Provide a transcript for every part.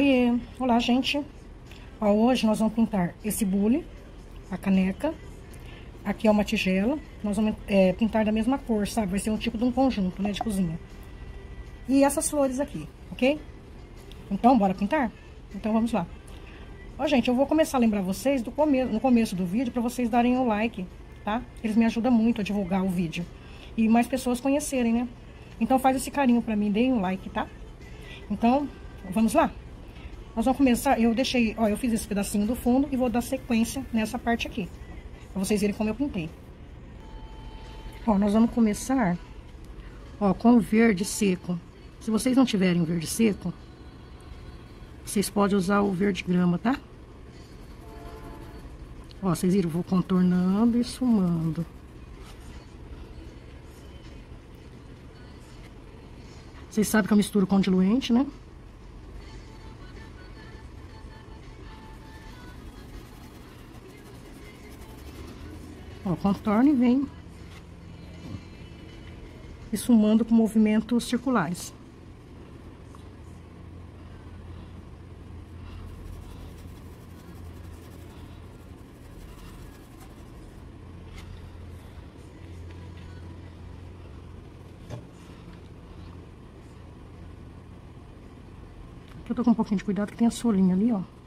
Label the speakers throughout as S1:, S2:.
S1: Oiê! Olá, gente! Ó, hoje nós vamos pintar esse bule, a caneca. Aqui é uma tigela. Nós vamos é, pintar da mesma cor, sabe? Vai ser um tipo de um conjunto, né, de cozinha. E essas flores aqui, ok? Então, bora pintar? Então, vamos lá. Ó, gente, eu vou começar a lembrar vocês do come no começo do vídeo para vocês darem o like, tá? Eles me ajudam muito a divulgar o vídeo. E mais pessoas conhecerem, né? Então, faz esse carinho pra mim, deem um like, tá? Então, vamos lá? Nós vamos começar, eu deixei, ó, eu fiz esse pedacinho do fundo e vou dar sequência nessa parte aqui. Pra vocês verem como eu pintei. Ó, nós vamos começar, ó, com o verde seco. Se vocês não tiverem verde seco, vocês podem usar o verde grama, tá? Ó, vocês viram, vou contornando e sumando. Vocês sabem que eu misturo com diluente, né? Ó, contorna e vem esfumando com movimentos circulares. Eu tô com um pouquinho de cuidado que tem a solinha ali, ó.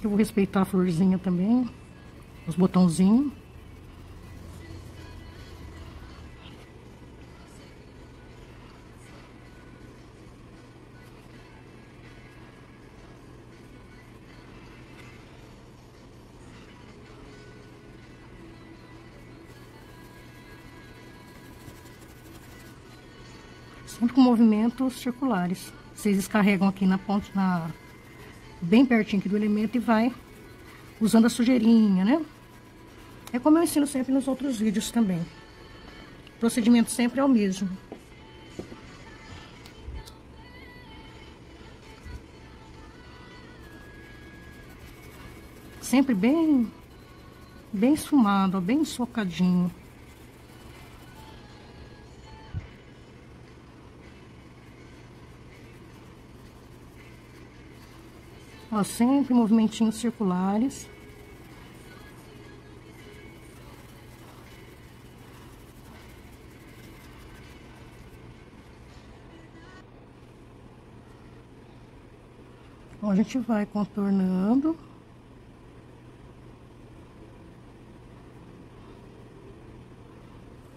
S1: Eu vou respeitar a florzinha também, os botãozinhos. Sempre com movimentos circulares. Vocês descarregam aqui na ponta, na bem pertinho aqui do elemento e vai usando a sujeirinha, né? É como eu ensino sempre nos outros vídeos também. O procedimento sempre é o mesmo. Sempre bem, bem esfumado, bem socadinho. Ó, sempre movimentinhos circulares. Então, a gente vai contornando.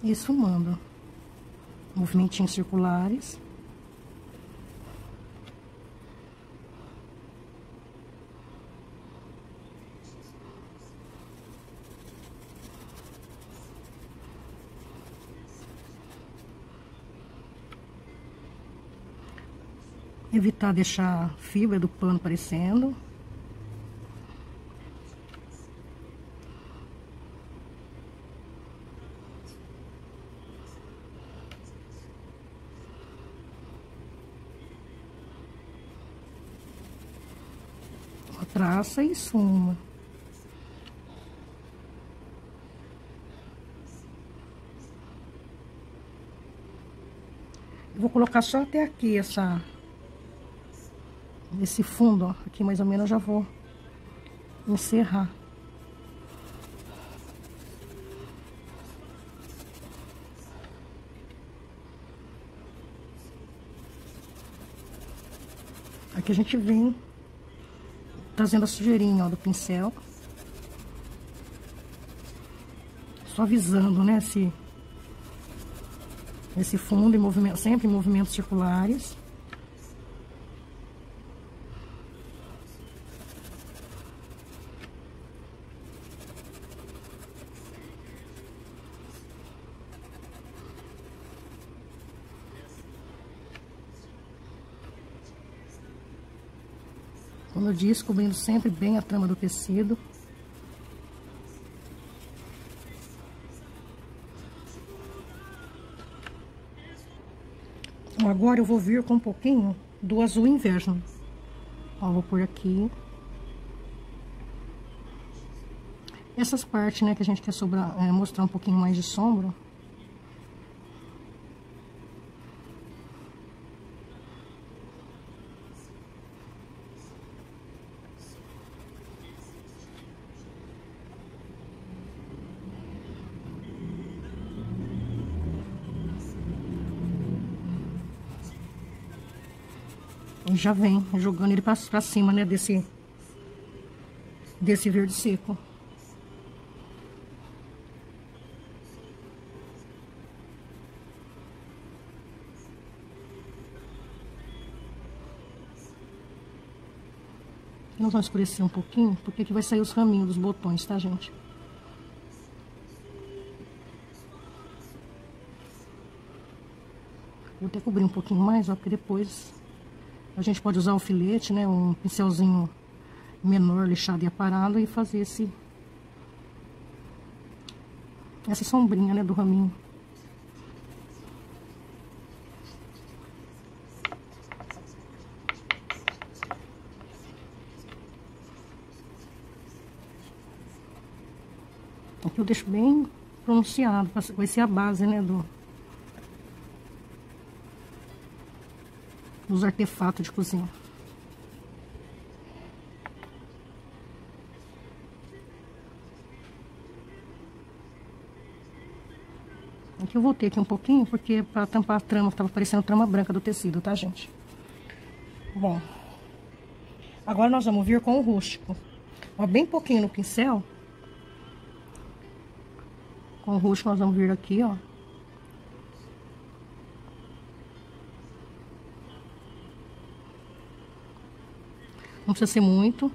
S1: E esfumando. Movimentinhos circulares. Evitar deixar fibra do pano aparecendo. Traça e suma. vou colocar só até aqui essa esse fundo, ó, aqui mais ou menos eu já vou encerrar. Aqui a gente vem trazendo a sujeirinha, ó, do pincel. Suavizando, né, esse, esse fundo em movimento, sempre em movimentos circulares. Eu disse, cobrindo sempre bem a trama do tecido. Agora eu vou vir com um pouquinho do azul inverno. Ó, vou por aqui. Essas partes, né, que a gente quer sobrar, é, mostrar um pouquinho mais de sombra. Já vem jogando ele pra cima, né, desse, desse verde seco. Nós vamos escurecer um pouquinho, porque aqui vai sair os raminhos dos botões, tá, gente? Vou até cobrir um pouquinho mais, ó, porque depois a gente pode usar o alfilete, né, um pincelzinho menor, lixado e aparado e fazer esse... Essa sombrinha, né, do raminho. Aqui eu deixo bem pronunciado, vai ser a base, né, do... Dos artefatos de cozinha. Aqui eu voltei aqui um pouquinho, porque para tampar a trama, tava parecendo trama branca do tecido, tá, gente? Bom. Agora nós vamos vir com o rústico. Ó, bem pouquinho no pincel. Com o roxo nós vamos vir aqui, ó. Não precisa ser muito.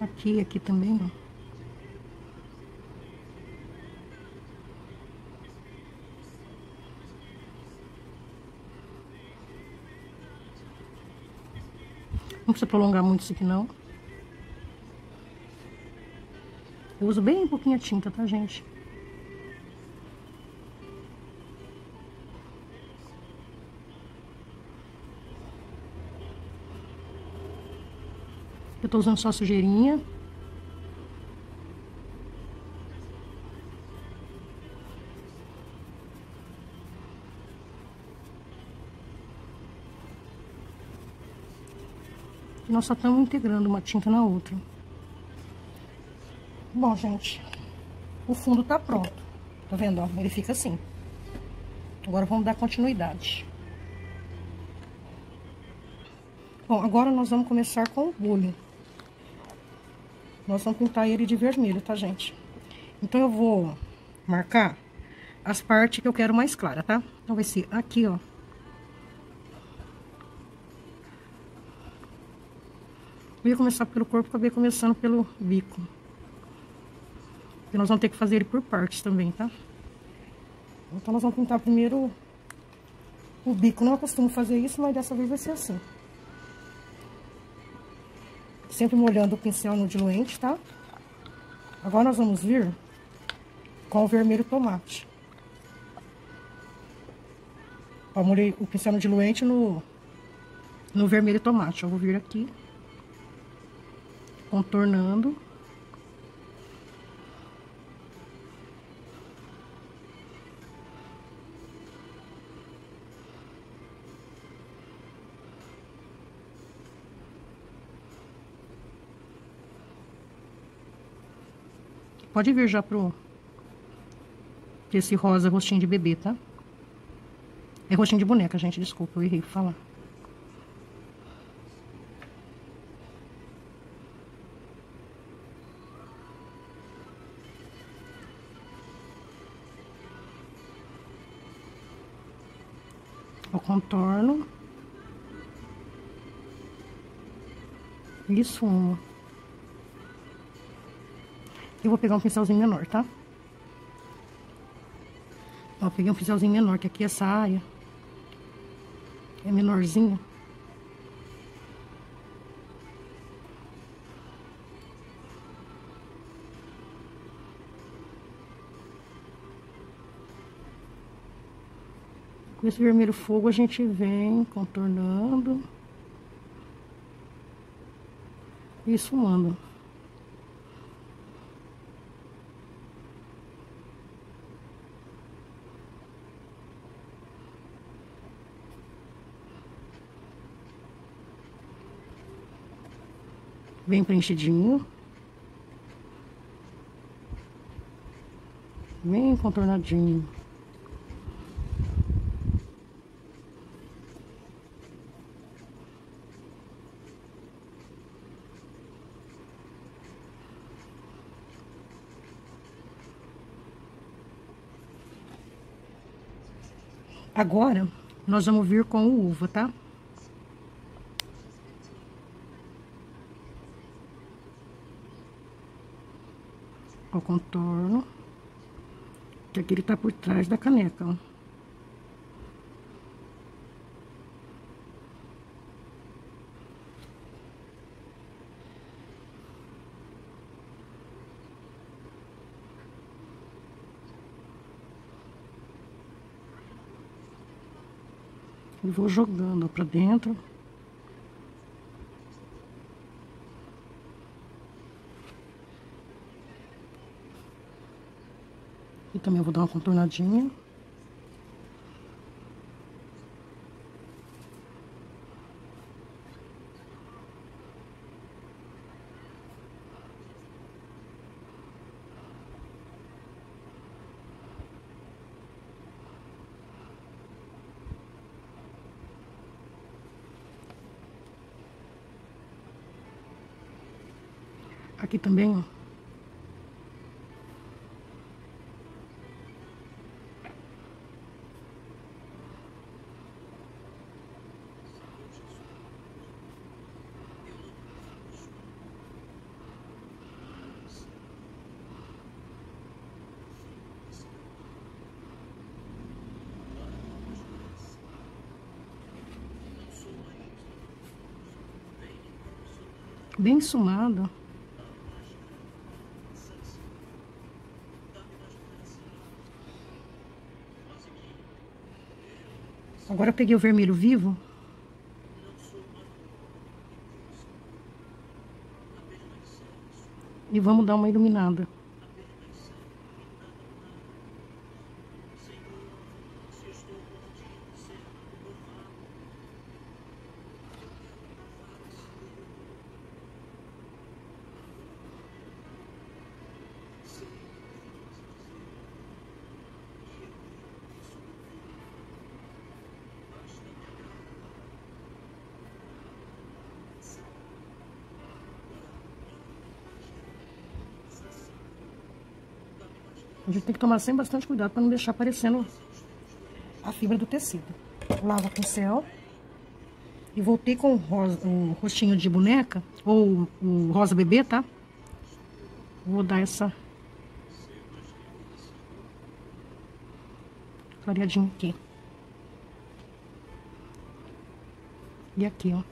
S1: Aqui, aqui também, ó. Não precisa prolongar muito isso aqui, não. Eu uso bem pouquinha tinta, tá, gente? Eu tô usando só sujeirinha. Nós só estamos integrando uma tinta na outra. Bom, gente, o fundo tá pronto. Tá vendo, ó? Ele fica assim. Agora vamos dar continuidade. Bom, agora nós vamos começar com o bullying. Nós vamos pintar ele de vermelho, tá, gente? Então, eu vou marcar as partes que eu quero mais clara, tá? Então, vai ser aqui, ó. Eu ia começar pelo corpo, acabei começando pelo bico. E nós vamos ter que fazer ele por partes também, tá? Então, nós vamos pintar primeiro o bico. Não costumo fazer isso, mas dessa vez vai ser assim. Sempre molhando o pincel no diluente, tá? Agora nós vamos vir com o vermelho tomate. Ó, molhei o pincel no diluente no, no vermelho tomate. Eu vou vir aqui, contornando. Pode vir já pro... Esse rosa rostinho de bebê, tá? É rostinho de boneca, gente, desculpa, eu errei falar. Contorno. E esfumo. Eu vou pegar um pincelzinho menor, tá? Ó, peguei um pincelzinho menor, que aqui essa área. é menorzinha. Com esse vermelho fogo a gente vem contornando e esfumando. Bem preenchidinho. Bem contornadinho. Agora, nós vamos vir com o uva, tá? O contorno. Que aqui ele tá por trás da caneca, ó. E vou jogando pra dentro. E também vou dar uma contornadinha. Aqui também, ó. Bem sumado. Agora eu peguei o vermelho vivo. E vamos dar uma iluminada. A gente tem que tomar sempre bastante cuidado para não deixar aparecendo a fibra do tecido. Lava o pincel. E voltei com o, rosa, o rostinho de boneca, ou o rosa bebê, tá? Vou dar essa clareadinha aqui. E aqui, ó.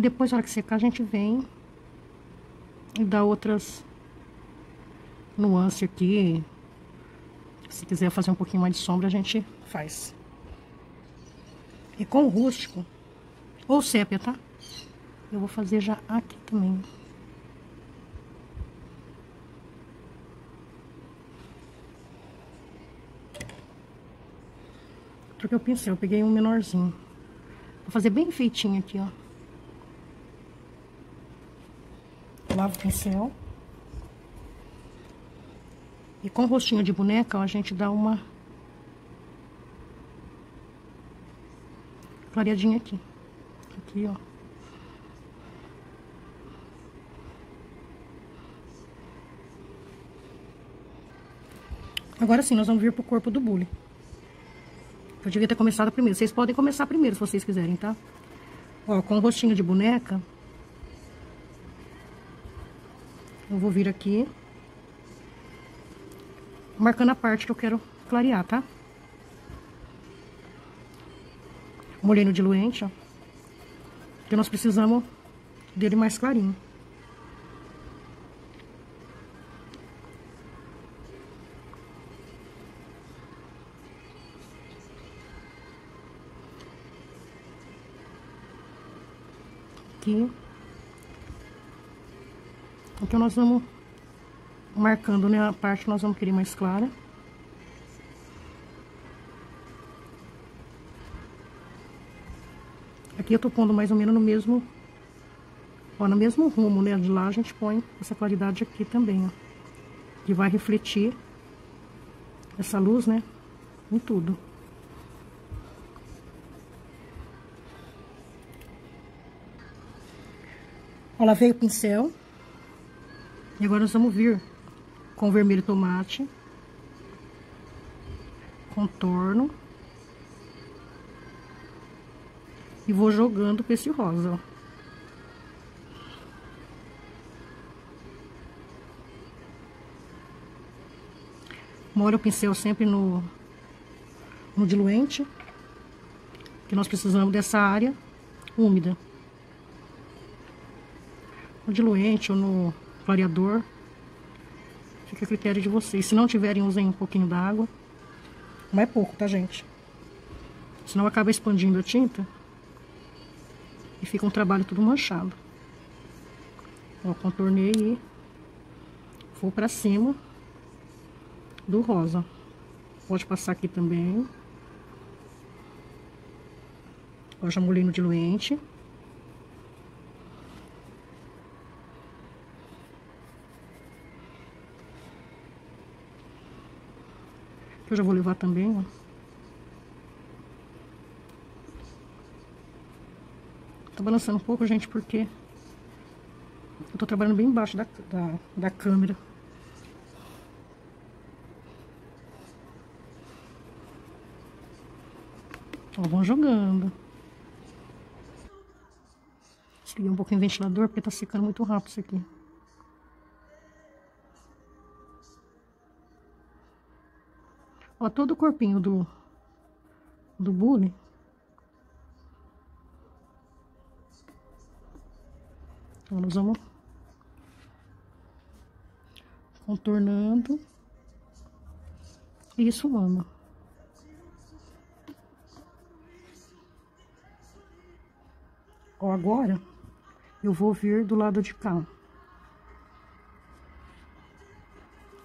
S1: Aqui depois, na hora que secar, a gente vem e dá outras nuances aqui. Se quiser fazer um pouquinho mais de sombra, a gente faz. E com o rústico, ou sépia, tá? Eu vou fazer já aqui também. Troquei o pincel, peguei um menorzinho. Vou fazer bem feitinho aqui, ó. Lavo o pincel. E com o rostinho de boneca, ó, a gente dá uma clareadinha aqui. Aqui, ó. Agora sim, nós vamos vir pro corpo do bule. Eu devia ter começado primeiro. Vocês podem começar primeiro, se vocês quiserem, tá? Ó, com o rostinho de boneca. Eu vou vir aqui. Marcando a parte que eu quero clarear, tá? Molhei no diluente, ó. Porque nós precisamos dele mais clarinho. Aqui. Então, nós vamos marcando, né, a parte que nós vamos querer mais clara. Aqui eu tô pondo mais ou menos no mesmo, ó, no mesmo rumo, né, de lá a gente põe essa claridade aqui também, ó. Que vai refletir essa luz, né, em tudo. Ó, lavei o pincel. E agora nós vamos vir com vermelho tomate, contorno. E vou jogando com esse rosa, ó. Molho o pincel sempre no, no diluente, que nós precisamos dessa área úmida. No diluente ou no clareador. Fica a critério de vocês. Se não tiverem, usem um pouquinho d'água. Não é pouco, tá, gente? Senão acaba expandindo a tinta. E fica um trabalho tudo manchado. Ó, contornei e vou pra cima do rosa. Pode passar aqui também. Ó, já molhei no diluente. Eu já vou levar também, ó. Tô balançando um pouco, gente, porque eu tô trabalhando bem embaixo da, da, da câmera. Ó, vão jogando. Desliguei um pouquinho o ventilador, porque tá secando muito rápido isso aqui. Ó, todo o corpinho do, do bule. Então, nós vamos contornando e esfumando. Ó, agora eu vou vir do lado de cá.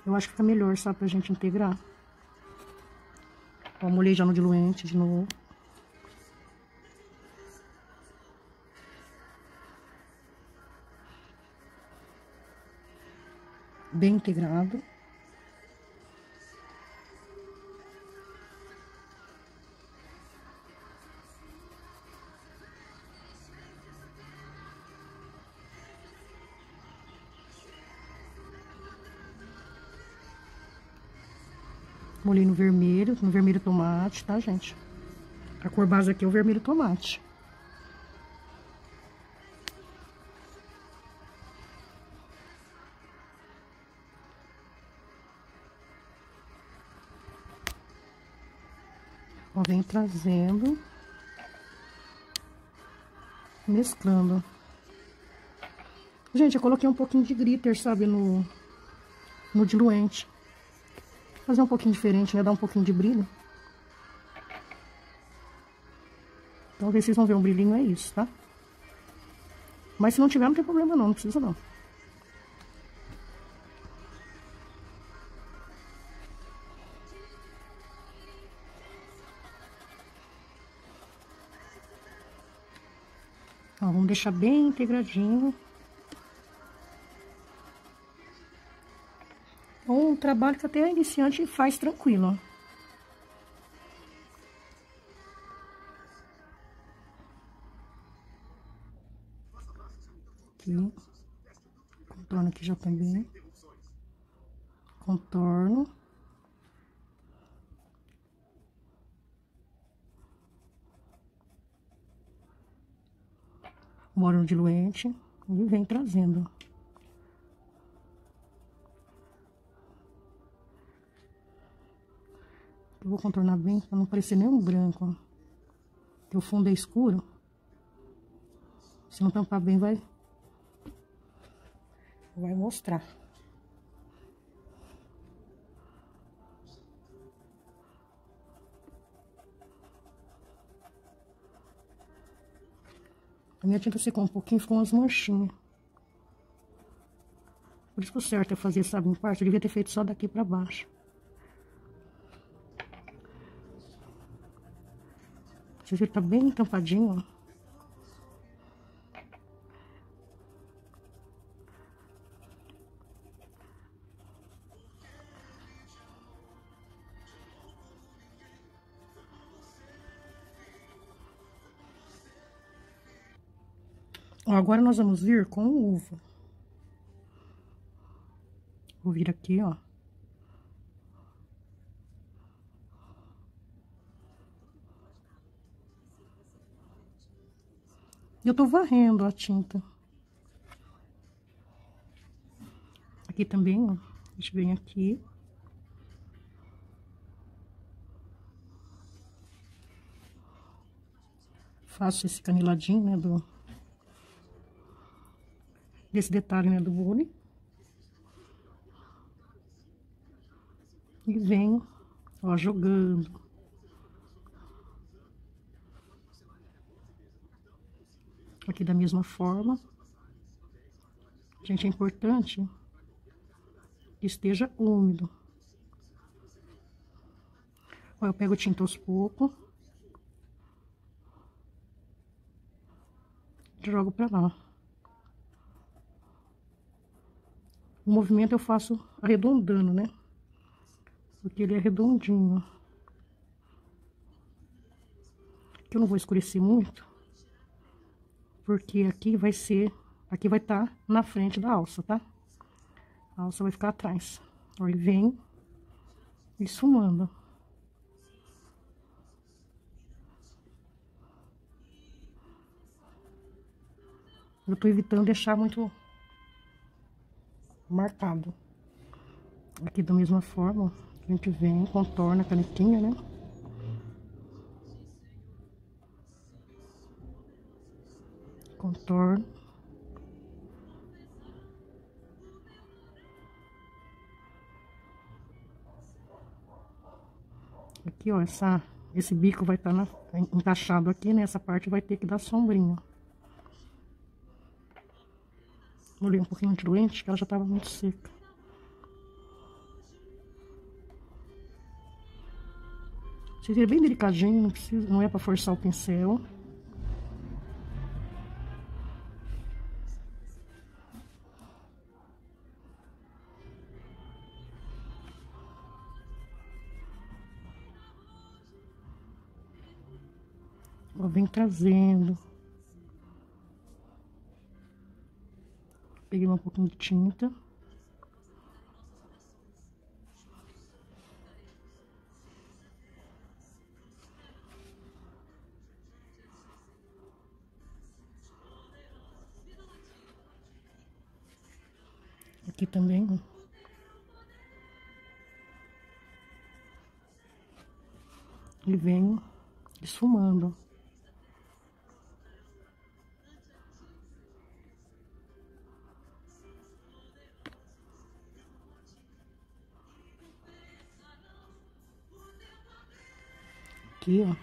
S1: Eu acho que fica melhor, sabe, pra gente integrar. Ó, molhei já no diluente de novo. Bem integrado. Molhei no vermelho, no vermelho tomate, tá, gente? A cor base aqui é o vermelho tomate. Ó, vem trazendo, mesclando. Gente, eu coloquei um pouquinho de glitter, sabe, no, no diluente. Fazer um pouquinho diferente, né? Dar um pouquinho de brilho. Então, vocês vão ver um brilhinho, é isso, tá? Mas se não tiver, não tem problema não, não precisa não. Ó, vamos deixar bem integradinho. um trabalho que até a iniciante faz tranquilo, ó. Aqui, contorno aqui já peguei, contorno. Bora um diluente e vem trazendo, Eu vou contornar bem para não parecer nenhum branco, ó. Que o fundo é escuro. Se não tampar bem, vai... Vai mostrar. A minha tinta secou um pouquinho, ficou umas manchinhas. Por isso que o certo é fazer, em parte, eu devia ter feito só daqui pra baixo. Vocês viram, tá bem tampadinho, ó. Agora nós vamos vir com uva. Vou vir aqui, ó. Eu tô varrendo a tinta. Aqui também, ó. A gente vem aqui. Faço esse caniladinho, né, do desse detalhe, né, do bule. E venho, ó, jogando. Aqui da mesma forma. Gente, é importante que esteja úmido. Eu pego o tinta aos poucos. Jogo pra lá. O movimento eu faço arredondando, né? Porque ele é redondinho. Aqui eu não vou escurecer muito. Porque aqui vai ser... Aqui vai estar tá na frente da alça, tá? A alça vai ficar atrás. Aí vem esfumando. Eu tô evitando deixar muito marcado. Aqui da mesma forma, a gente vem, contorna a canetinha, né? Contorno. Aqui, ó, essa, esse bico vai estar tá encaixado aqui, né? Essa parte vai ter que dar sombrinha. Molhei um pouquinho de doente, que ela já estava muito seca. Seria bem delicadinho, não, precisa, não é para forçar o pincel. Trazendo. Peguei um pouquinho de tinta. Aqui também, E venho esfumando. Aqui, ó.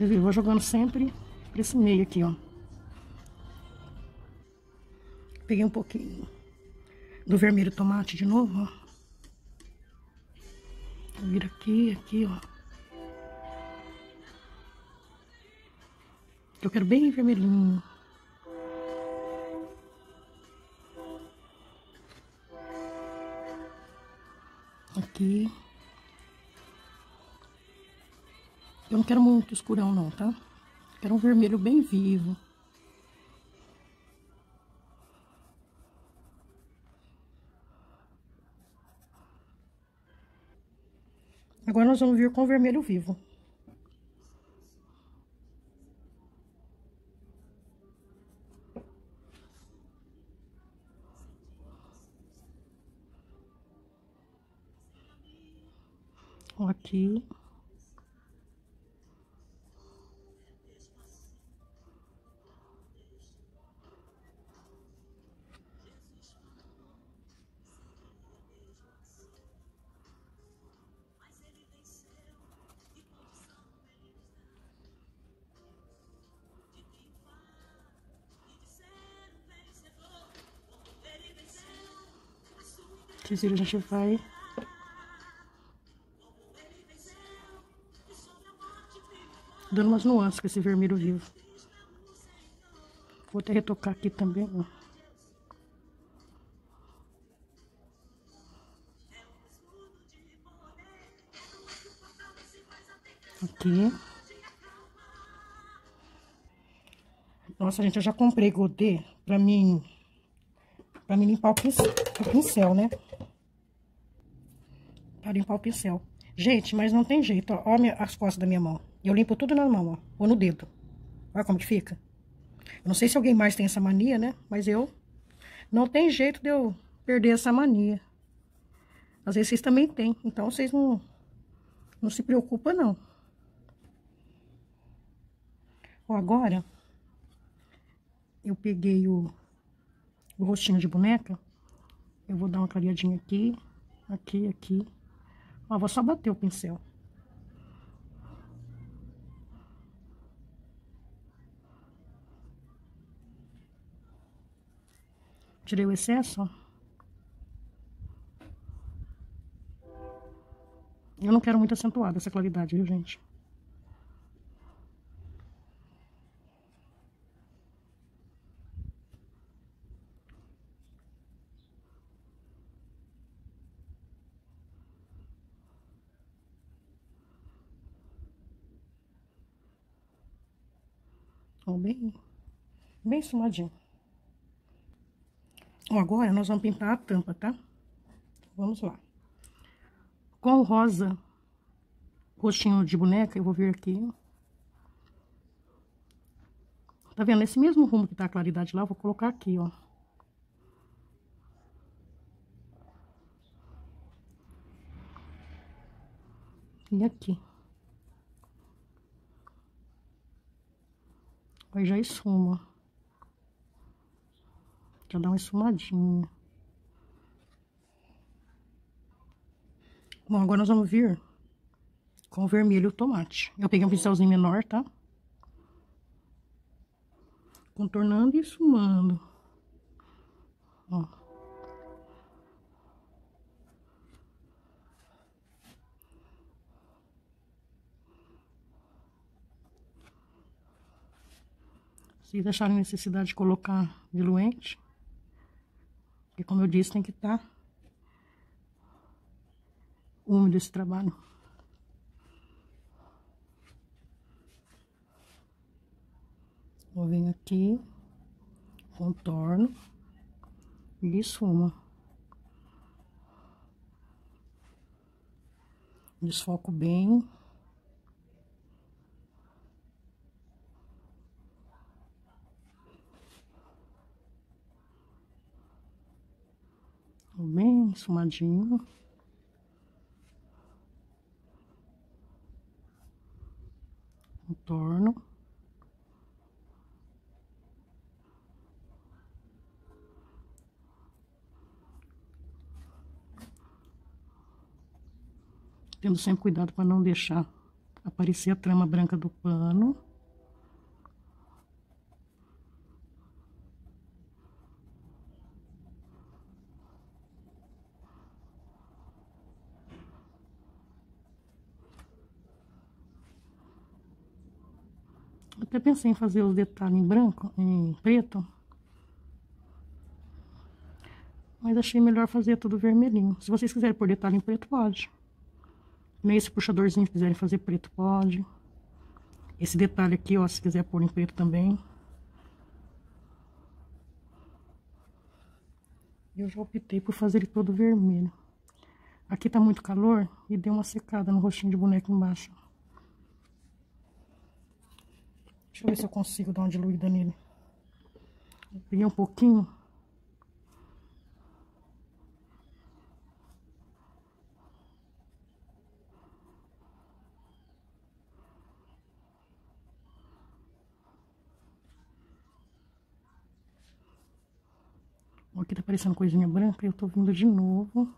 S1: Eu vou jogando sempre pra esse meio aqui, ó. Peguei um pouquinho do vermelho tomate de novo, ó. Vira aqui, aqui, ó. Eu quero bem vermelhinho. Aqui. Eu não quero muito escurão não, tá? Quero um vermelho bem vivo. Nós vamos vir com vermelho vivo. Aqui. A gente vai... Dando umas nuances com esse vermelho vivo. Vou até retocar aqui também, ó. Aqui. Nossa, gente, eu já comprei godê pra mim... Pra mim limpar o pincel, o pincel né? Pra limpar o pincel. Gente, mas não tem jeito, ó. Olha as costas da minha mão. Eu limpo tudo na mão, ó. Ou no dedo. Olha como que fica. Eu não sei se alguém mais tem essa mania, né? Mas eu... Não tem jeito de eu perder essa mania. Às vezes vocês também têm. Então, vocês não... Não se preocupam, não. Ó, agora... Eu peguei o... O rostinho de boneca. Eu vou dar uma clareadinha aqui. Aqui, aqui. Ó, vou só bater o pincel. Tirei o excesso, ó. Eu não quero muito acentuada essa claridade, viu, gente? Ó, bem, bem sumadinho. Agora nós vamos pintar a tampa, tá? Vamos lá. Com o rosa, rostinho de boneca, eu vou vir aqui. Tá vendo? Esse mesmo rumo que tá a claridade lá, eu vou colocar aqui, ó. E aqui. Aí já esfuma. Já dá uma esfumadinha. Bom, agora nós vamos vir com o vermelho tomate. Eu peguei um pincelzinho menor, tá? Contornando e esfumando. Ó. Se deixarem necessidade de colocar diluente, porque como eu disse, tem que estar tá úmido esse trabalho. Eu venho aqui, contorno e esfuma. Desfoco bem. Bem ensumadinho. Contorno. Tendo sempre cuidado para não deixar aparecer a trama branca do pano. Até pensei em fazer os detalhes em branco, em preto. Mas achei melhor fazer tudo vermelhinho. Se vocês quiserem pôr detalhe em preto, pode. Meio esse puxadorzinho, se quiserem fazer preto, pode. Esse detalhe aqui, ó, se quiser pôr em preto também. Eu já optei por fazer ele todo vermelho. Aqui tá muito calor e deu uma secada no rostinho de boneco embaixo. Deixa eu ver se eu consigo dar uma diluída nele. Peguei um pouquinho. Aqui tá parecendo coisinha branca, eu tô vindo de novo.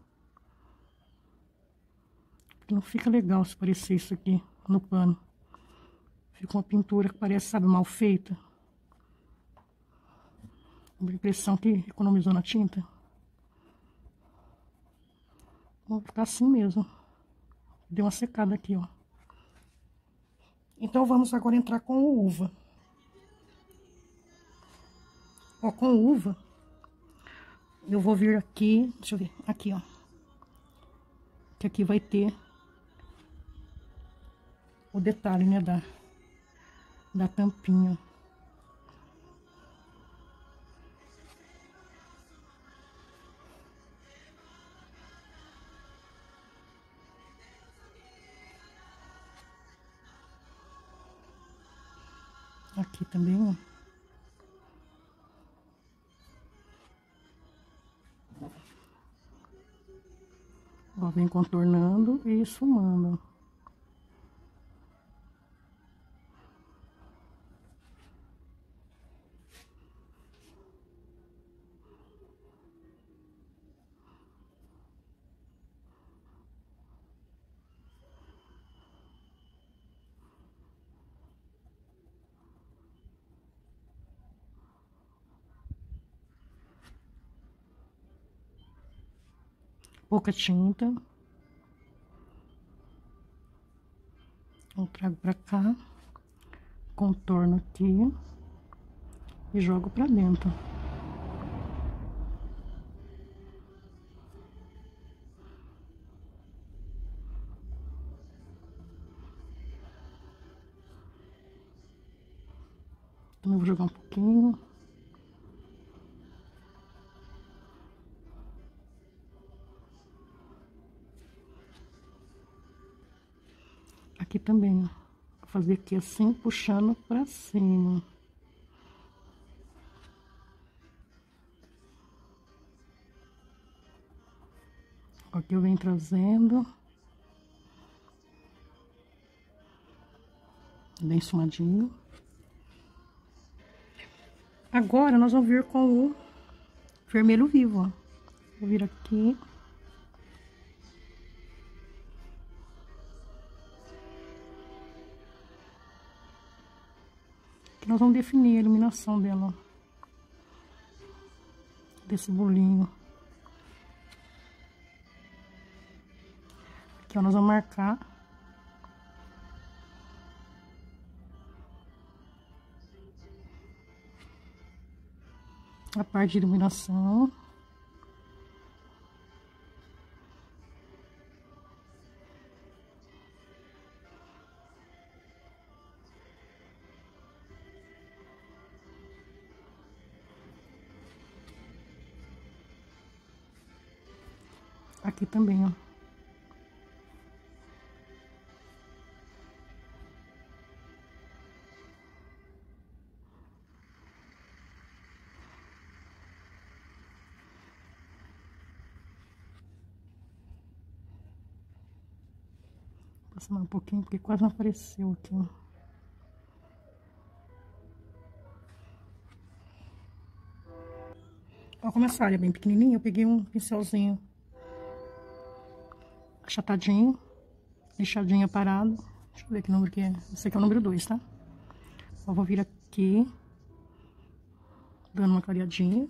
S1: Não fica legal se parecer isso aqui no pano. Fica uma pintura que parece, sabe, mal feita. Uma impressão que economizou na tinta. Vou ficar assim mesmo. Deu uma secada aqui, ó. Então, vamos agora entrar com o uva. Ó, com uva, eu vou vir aqui, deixa eu ver, aqui, ó. Que aqui vai ter o detalhe, né, da, da tampinha. Aqui também, ó. Ó, vem contornando e esfumando. Pouca tinta. Eu trago pra cá, contorno aqui e jogo pra dentro. Então, eu vou jogar um pouquinho. Também, ó. Vou fazer aqui assim, puxando pra cima. Aqui eu venho trazendo. Bem sumadinho. Agora, nós vamos vir com o vermelho vivo, ó. Vou vir aqui. Nós vamos definir a iluminação dela, desse bolinho. Aqui, ó, nós vamos marcar. A parte de iluminação. Aqui também, ó. Passar um pouquinho, porque quase não apareceu aqui, ó. Ó, como essa área é bem pequenininha, eu peguei um pincelzinho achatadinho, lixadinho parado. Deixa eu ver que número que é. Esse aqui é o número 2, tá? Eu vou vir aqui, dando uma clareadinha.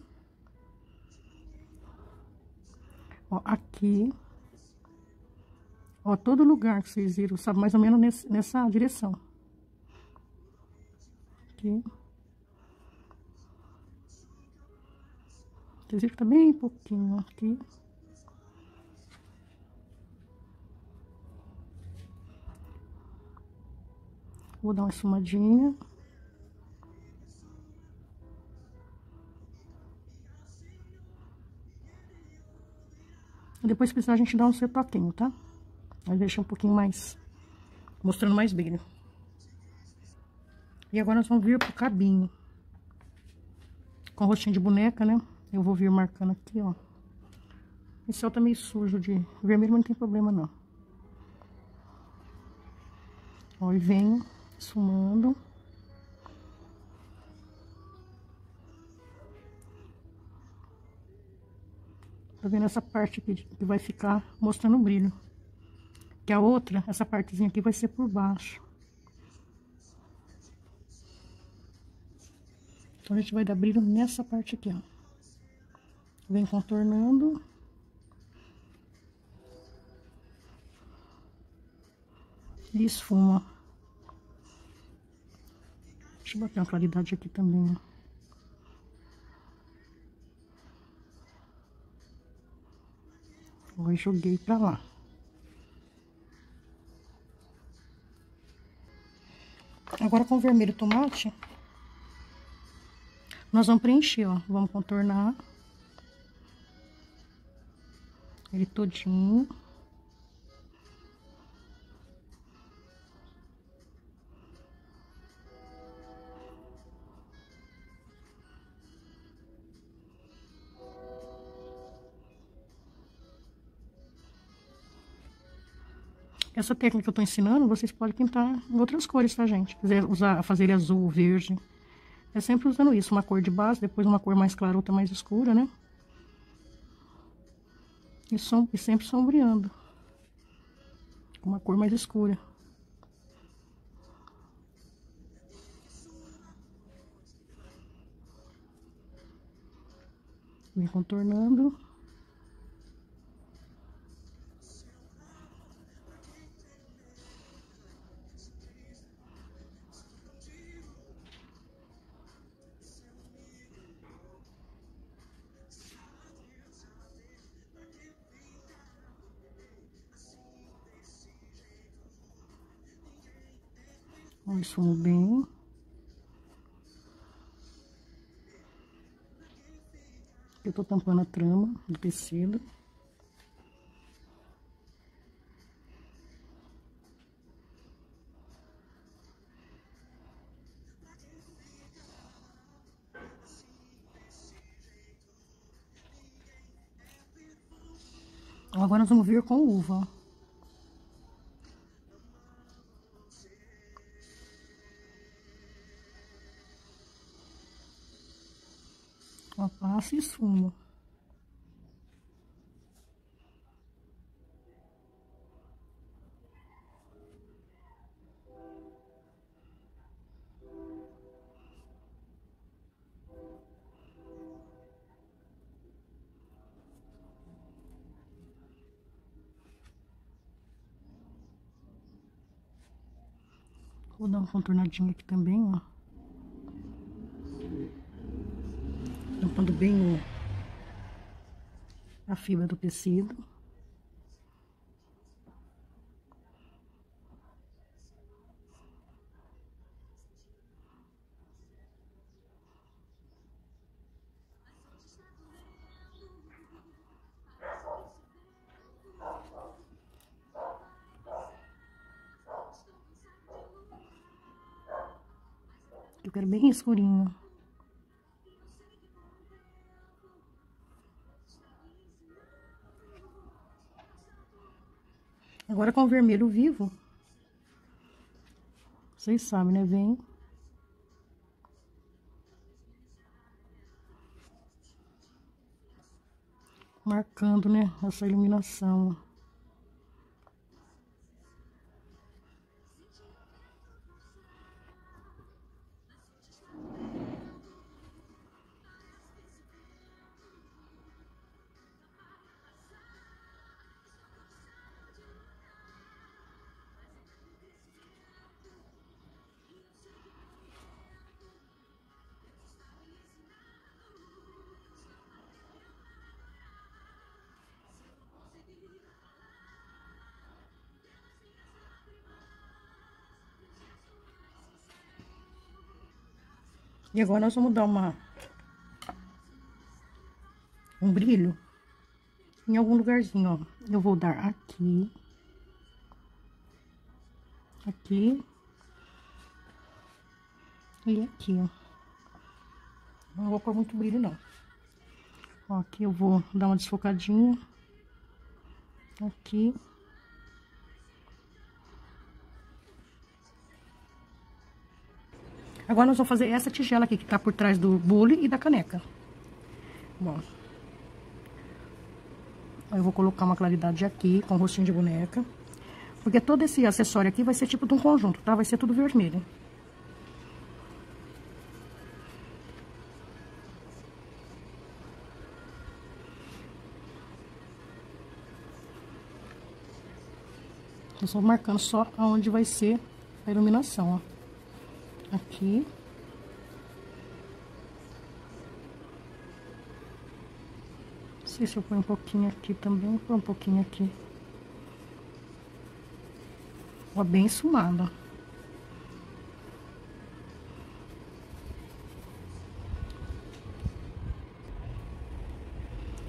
S1: Ó, aqui. Ó, todo lugar que vocês viram, sabe, mais ou menos nesse, nessa direção. Aqui. Vocês viram que tá bem pouquinho aqui. Vou dar uma esfumadinha. Depois, se precisar, a gente dá um setoquinho, tá? Aí deixa um pouquinho mais... Mostrando mais brilho. E agora nós vamos vir pro cabinho. Com rostinho de boneca, né? Eu vou vir marcando aqui, ó. Esse céu tá meio sujo de vermelho, mas não tem problema, não. Ó, e venho esfumando. Tá vendo essa parte aqui que vai ficar mostrando o brilho. Que a outra, essa partezinha aqui vai ser por baixo. Então, a gente vai dar brilho nessa parte aqui, ó. Vem contornando. E esfuma. Deixa eu bater uma claridade aqui também, ó. Agora joguei pra lá. Agora com o vermelho tomate, nós vamos preencher, ó. Vamos contornar ele todinho. Essa técnica que eu tô ensinando, vocês podem pintar em outras cores, tá, gente? Quiser usar, fazer ele azul, verde. É sempre usando isso, uma cor de base, depois uma cor mais clara, outra mais escura, né? E, som, e sempre sombreando. Uma cor mais escura. Vem contornando. Esfumo bem. Eu tô tampando a trama do tecido. Agora nós vamos vir com uva, e esfuma. Vou dar uma contornadinha aqui também, ó. Tampando bem a fibra do tecido. Eu quero bem escurinho. Agora com o vermelho vivo. Vocês sabem, né? Vem. Marcando, né? Essa iluminação. E agora nós vamos dar uma... Um brilho em algum lugarzinho, ó. Eu vou dar aqui. Aqui. E aqui, ó. Não vou pôr muito brilho, não. Ó, aqui eu vou dar uma desfocadinha. Aqui. Agora nós vamos fazer essa tigela aqui, que tá por trás do bule e da caneca. Bom. Eu vou colocar uma claridade aqui, com rostinho de boneca. Porque todo esse acessório aqui vai ser tipo de um conjunto, tá? Vai ser tudo vermelho. Eu só marcando só aonde vai ser a iluminação, ó. Aqui. Não sei se eu ponho um pouquinho aqui também, pôr um pouquinho aqui. Ó, bem esfumada.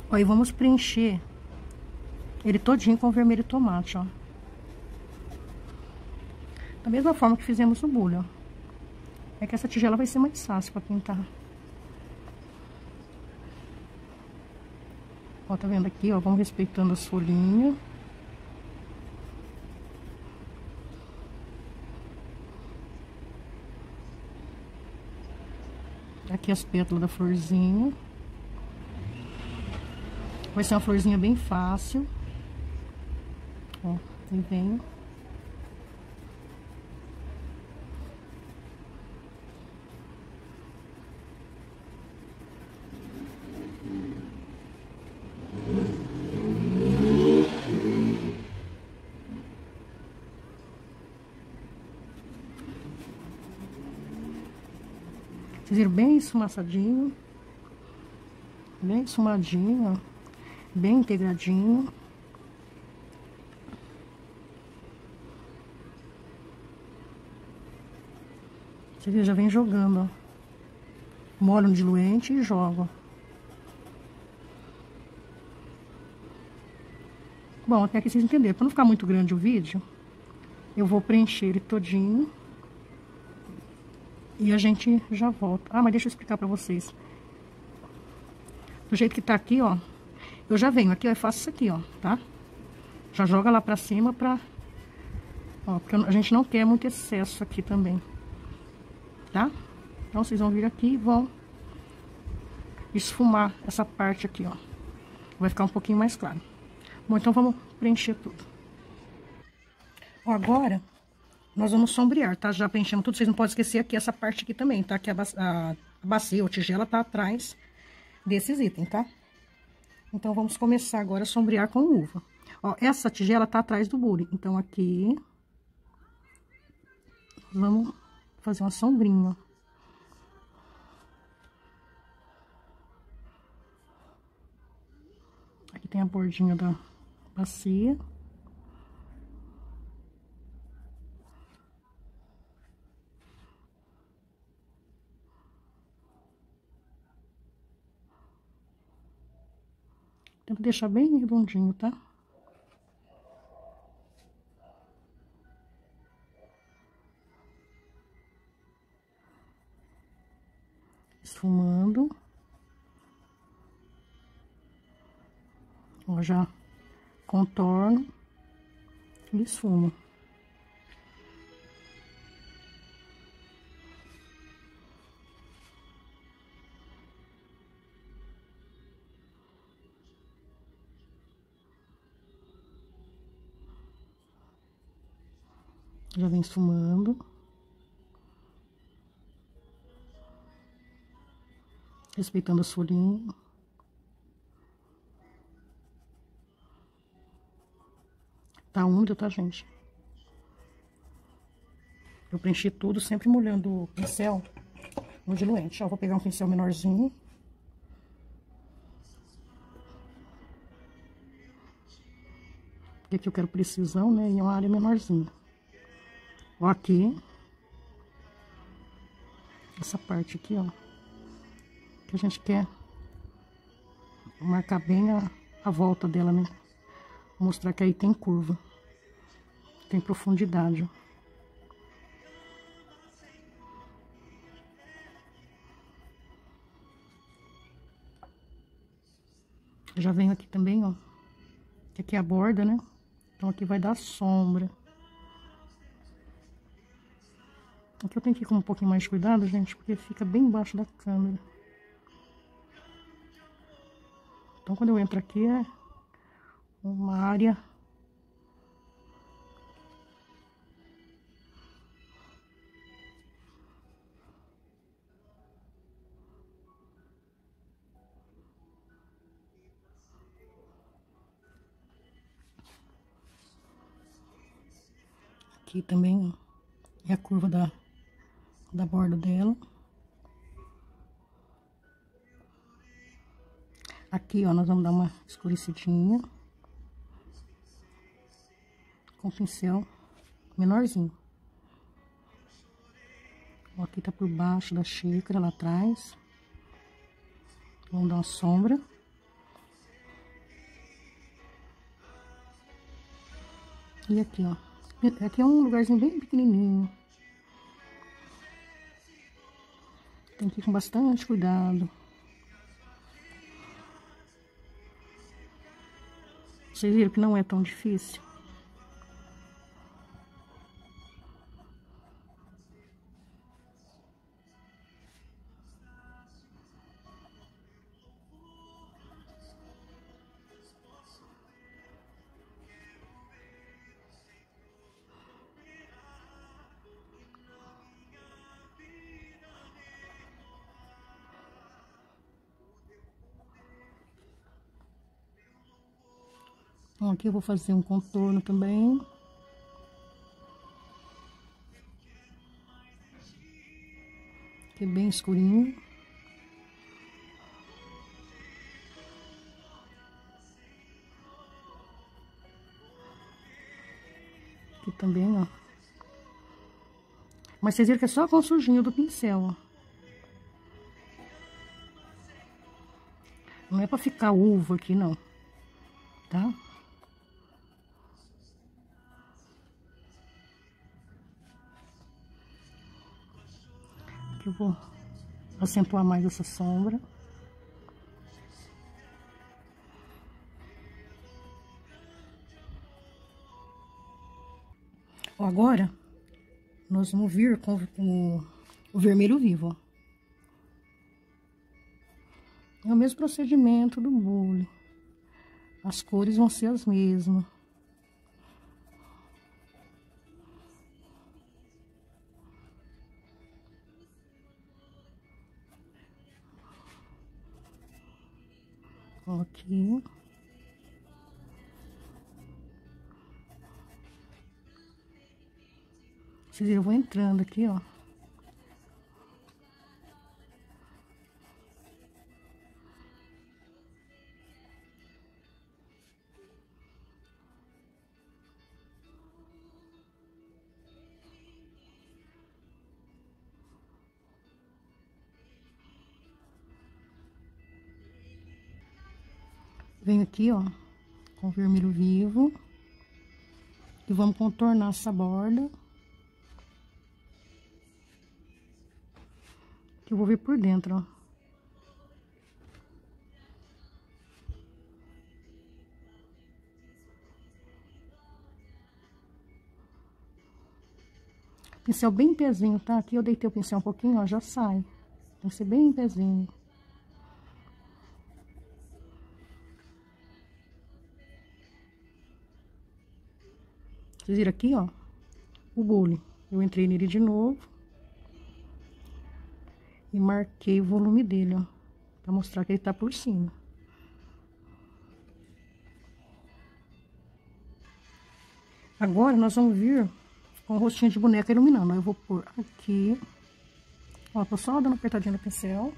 S1: Ó, vamos preencher ele todinho com vermelho tomate, ó. Da mesma forma que fizemos o bulho, ó. É que essa tigela vai ser mais fácil pra pintar. Ó, tá vendo aqui, ó? Vamos respeitando as folhinhas. Aqui as pétalas da florzinha. Vai ser uma florzinha bem fácil. Ó, e vem. Vocês bem esfumaçadinho. Bem esfumadinho, Bem integradinho. Você vê, já vem jogando, ó. Molho no diluente e jogo. Bom, até que vocês entenderam. Para não ficar muito grande o vídeo, eu vou preencher ele todinho. E a gente já volta. Ah, mas deixa eu explicar pra vocês. Do jeito que tá aqui, ó. Eu já venho aqui, ó, eu faço isso aqui, ó, tá? Já joga lá pra cima pra... Ó, porque a gente não quer muito excesso aqui também. Tá? Então, vocês vão vir aqui e vão esfumar essa parte aqui, ó. Vai ficar um pouquinho mais claro. Bom, então vamos preencher tudo. Agora, nós vamos sombrear, tá? Já preenchendo tudo, vocês não podem esquecer aqui essa parte aqui também, tá? Que a, a, a bacia ou tigela tá atrás desses itens, tá? Então, vamos começar agora a sombrear com uva. Ó, essa tigela tá atrás do bule, então aqui... Vamos fazer uma sombrinha, Aqui tem a bordinha da bacia. Tenta deixar bem redondinho, tá? Esfumando. Ó, já contorno e esfumo. Já vem esfumando. Respeitando as folhinhas. Tá úmido, tá, gente? Eu preenchi tudo, sempre molhando o pincel no diluente. Ó, vou pegar um pincel menorzinho. Porque aqui eu quero precisão, né? E uma área menorzinha. Ó, aqui. essa parte aqui, ó. Que a gente quer marcar bem a, a volta dela, né? Mostrar que aí tem curva. Tem profundidade, ó. Já venho aqui também, ó. Que aqui é a borda, né? Então aqui vai dar sombra. Aqui eu tenho que ir com um pouquinho mais de cuidado, gente, porque fica bem embaixo da câmera. Então quando eu entro aqui é uma área Aqui também é a curva da, da borda dela. Aqui, ó, nós vamos dar uma escurecidinha. Com pincel menorzinho. Ó, aqui tá por baixo da xícara, lá atrás. Vamos dar uma sombra. E aqui, ó. Aqui é um lugarzinho bem pequenininho. Tem que ir com bastante cuidado. Vocês viram que não é tão difícil? Aqui eu vou fazer um contorno também. Aqui é bem escurinho. Aqui também, ó. Mas vocês viram que é só com o sujinho do pincel, ó. Não é pra ficar uva aqui, não. Tá? Eu vou acentuar mais essa sombra. Agora, nós vamos vir com, o vermelho vivo. É o mesmo procedimento do bule. As cores vão ser as mesmas. Aqui. Vocês viram, eu vou entrando aqui, ó. Aqui, ó, com vermelho vivo. E vamos contornar essa borda. Que eu vou ver por dentro, ó. Pincel bem pezinho, tá? Aqui eu deitei o pincel um pouquinho, ó, já sai. Tem que ser bem pezinho. Vocês viram aqui, ó, o bule. Eu entrei nele de novo. E marquei o volume dele, ó. Pra mostrar que ele tá por cima. Agora, nós vamos vir com o rostinho de boneca iluminando. eu vou pôr aqui. Ó, tô só dando apertadinha no pincel.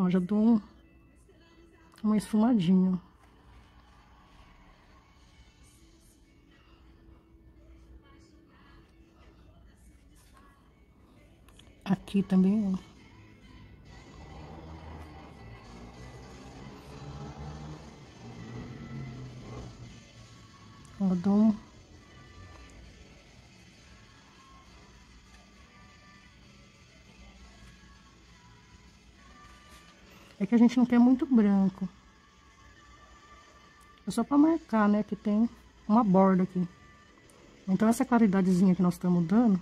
S1: Ó, já dou um, uma esfumadinha. Aqui também, ó. Ó, dou um que a gente não quer muito branco. É só pra marcar, né, que tem uma borda aqui. Então, essa claridadezinha que nós estamos dando,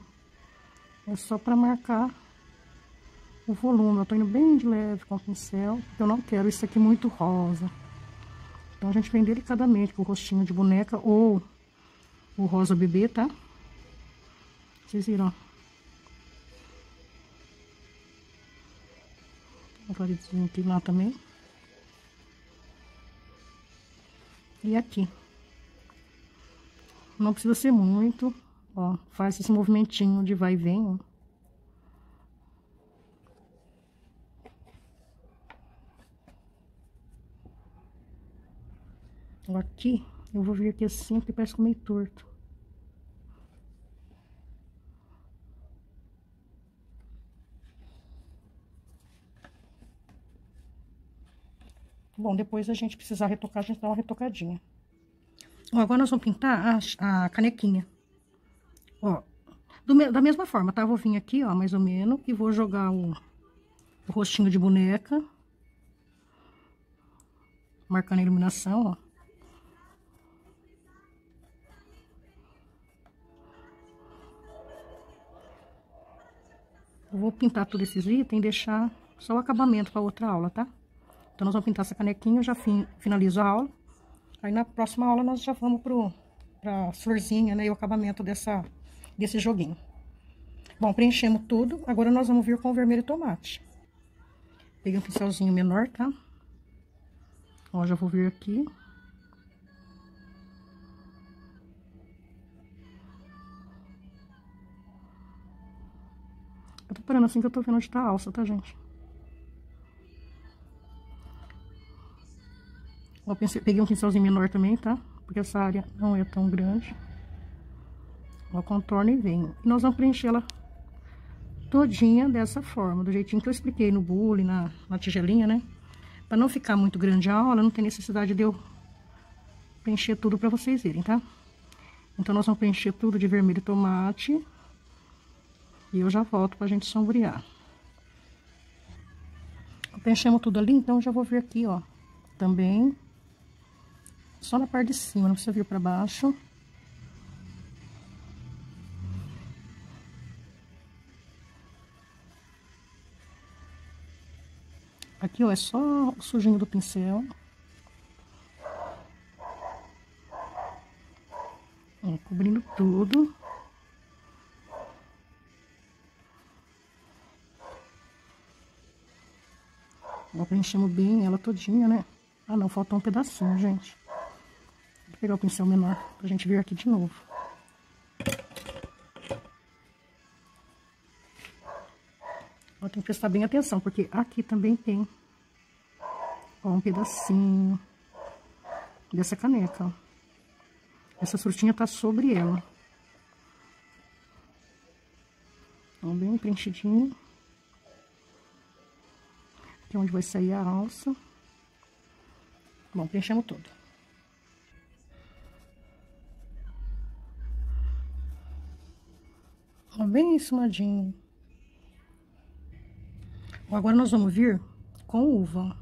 S1: é só pra marcar o volume. Eu tô indo bem de leve com o pincel, porque eu não quero isso aqui muito rosa. Então, a gente vem delicadamente com o rostinho de boneca ou o rosa bebê, tá? Vocês viram, ó. Claridinho aqui lá também. E aqui. Não precisa ser muito, ó. Faz esse movimentinho de vai e vem, ó. Aqui, eu vou vir aqui assim, porque parece que meio torto. Bom, depois a gente precisar retocar, a gente dá uma retocadinha. Agora nós vamos pintar a, a canequinha. Ó, do, da mesma forma, tá? Vou vir aqui, ó, mais ou menos, e vou jogar o, o rostinho de boneca. Marcando a iluminação, ó. Eu vou pintar todos esses itens e deixar só o acabamento para outra aula, tá? Então, nós vamos pintar essa canequinha, eu já fin finalizo a aula. Aí, na próxima aula, nós já vamos pro, pra florzinha, né, e o acabamento dessa, desse joguinho. Bom, preenchemos tudo. Agora, nós vamos vir com o vermelho tomate. Peguei um pincelzinho menor, tá? Ó, já vou vir aqui. Eu tô parando assim que eu tô vendo onde tá a alça, tá, gente? Eu pensei, peguei um pincelzinho menor também, tá? Porque essa área não é tão grande. Eu contorno e venho. E nós vamos preencher ela todinha dessa forma, do jeitinho que eu expliquei no bule, na, na tigelinha, né? Pra não ficar muito grande a aula, não tem necessidade de eu preencher tudo pra vocês verem, tá? Então, nós vamos preencher tudo de vermelho tomate. E eu já volto pra gente sombrear. Preenchemos tudo ali, então já vou vir aqui, ó. Também só na parte de cima, não precisa vir pra baixo. Aqui, ó, é só o sujinho do pincel. Ó, cobrindo tudo. Ó, preenchemos bem ela todinha, né? Ah, não, faltou um pedacinho, gente. Vou pegar o pincel menor pra gente vir aqui de novo. Ó, tem que prestar bem atenção, porque aqui também tem ó, um pedacinho dessa caneca, ó. Essa frutinha tá sobre ela. Ó, bem preenchidinho. Aqui é onde vai sair a alça. Bom, preenchemos tudo. bem ensumadinho. Agora nós vamos vir com uva.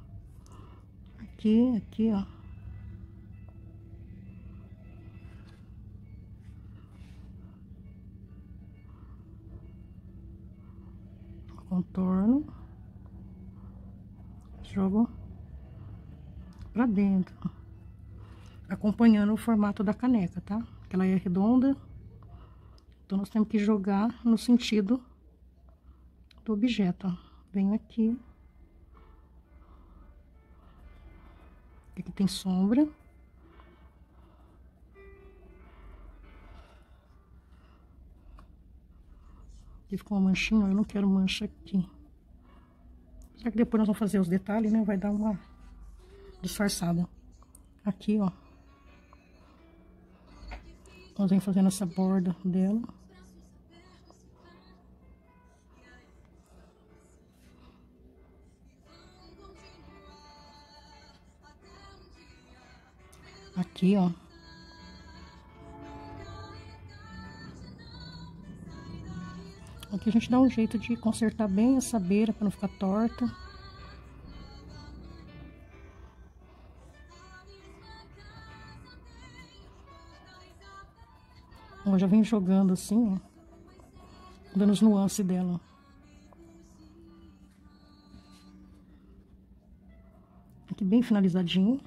S1: Aqui, aqui, ó. Contorno. Jogo pra dentro. Acompanhando o formato da caneca, tá? Que ela é redonda. Então, nós temos que jogar no sentido do objeto. Venho aqui. Aqui tem sombra. Aqui ficou uma manchinha, eu não quero mancha aqui. Só que depois nós vamos fazer os detalhes, né? Vai dar uma disfarçada. Aqui, ó. Nós vem fazendo essa borda dela. Aqui, ó. Aqui a gente dá um jeito de consertar bem essa beira para não ficar torta. Já vem jogando assim, ó, dando os nuances dela. Aqui bem finalizadinho.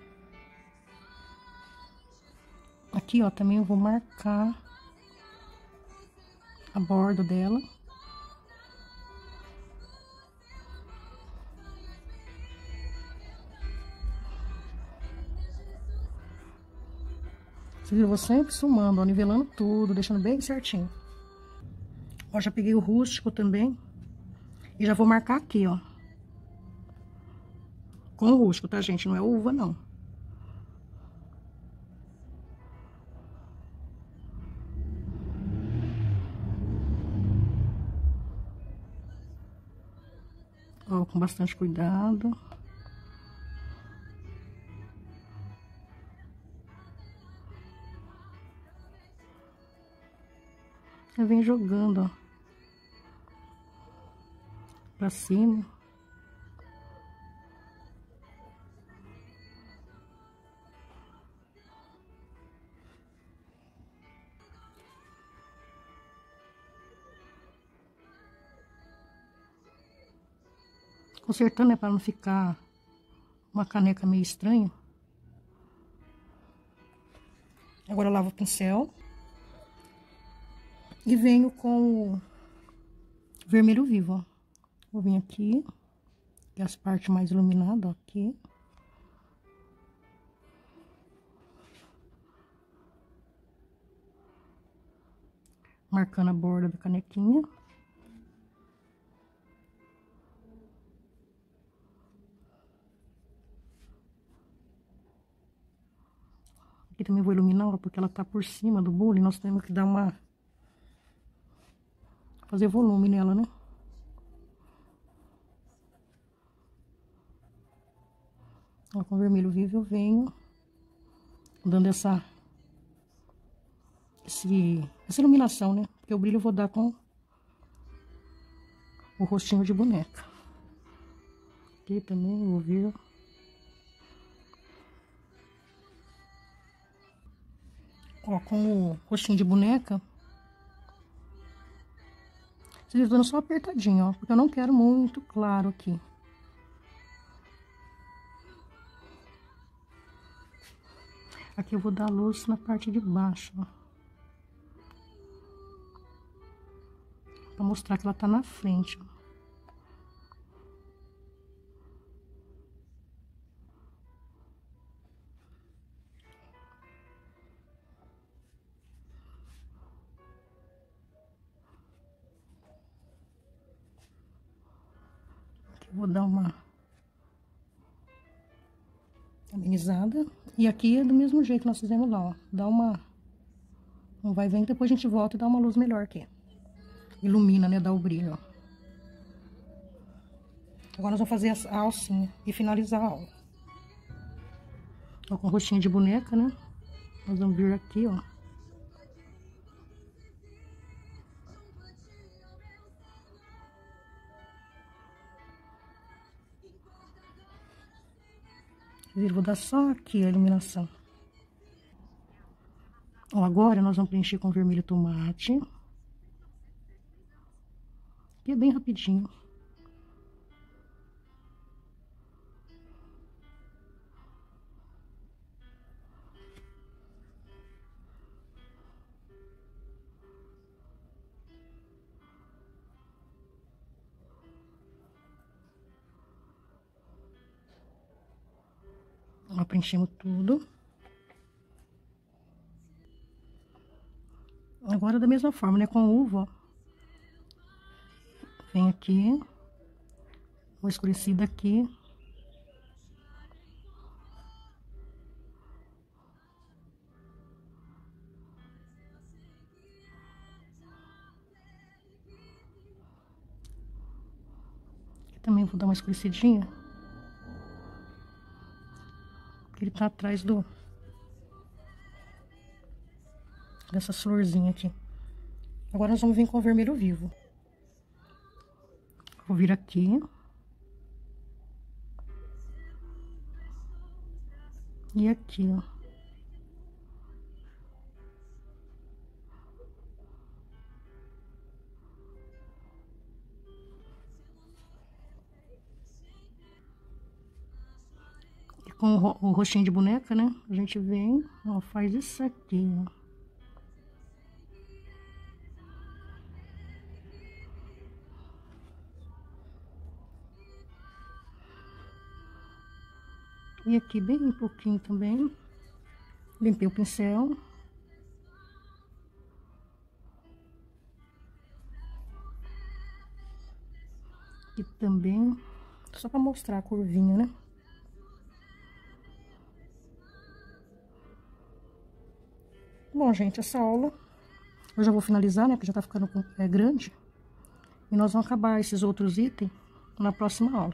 S1: Aqui, ó, também eu vou marcar a borda dela. Eu vou sempre sumando, ó, nivelando tudo, deixando bem certinho. Ó, já peguei o rústico também. E já vou marcar aqui, ó. Com o rústico, tá, gente? Não é uva, não. Ó, com bastante cuidado. Eu venho jogando, ó. Pra cima. Consertando é para não ficar uma caneca meio estranha. Agora eu lavo o pincel. E venho com o vermelho vivo, ó. Vou vir aqui, que é as partes mais iluminadas, ó, aqui. Marcando a borda da canequinha. Aqui também vou iluminar, ó, porque ela tá por cima do bule, nós temos que dar uma fazer volume nela, né? Ó, com vermelho vivo eu venho dando essa, esse, essa iluminação, né? Porque o brilho eu vou dar com o rostinho de boneca. Aqui também vou vir. Ó, com o rostinho de boneca, dando só apertadinho, ó, porque eu não quero muito claro aqui. Aqui eu vou dar luz na parte de baixo, ó. Pra mostrar que ela tá na frente, ó. Amenizada. E aqui é do mesmo jeito que nós fizemos lá, ó. Dá uma... Um vai vem, depois a gente volta e dá uma luz melhor aqui. Ilumina, né? Dá o brilho, ó. Agora nós vamos fazer a alcinha e finalizar a aula. Com rostinho de boneca, né? Nós vamos vir aqui, ó. Vou dar só aqui a iluminação. Ó, agora nós vamos preencher com vermelho tomate. E é bem rapidinho. Preenchemos tudo. Agora, da mesma forma, né? Com uva, ó. Vem aqui. Vou escurecer daqui. Aqui também vou dar uma escurecidinha. Ele tá atrás do... dessa florzinha aqui. Agora nós vamos vir com o vermelho vivo. Vou vir aqui. E aqui, ó. Com o rostinho de boneca, né? A gente vem, ó, faz isso aqui, ó. E aqui bem um pouquinho também. Limpei o pincel. Aqui também, só para mostrar a curvinha, né? Bom, gente, essa aula eu já vou finalizar, né? Porque já tá ficando é, grande. E nós vamos acabar esses outros itens na próxima aula.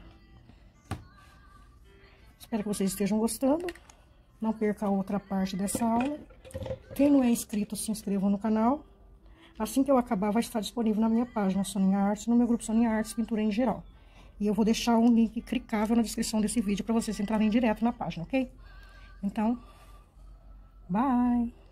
S1: Espero que vocês estejam gostando. Não perca a outra parte dessa aula. Quem não é inscrito, se inscreva no canal. Assim que eu acabar, vai estar disponível na minha página Soninha Artes, no meu grupo Soninha Artes Pintura em Geral. E eu vou deixar um link clicável na descrição desse vídeo para vocês entrarem direto na página, ok? Então, bye!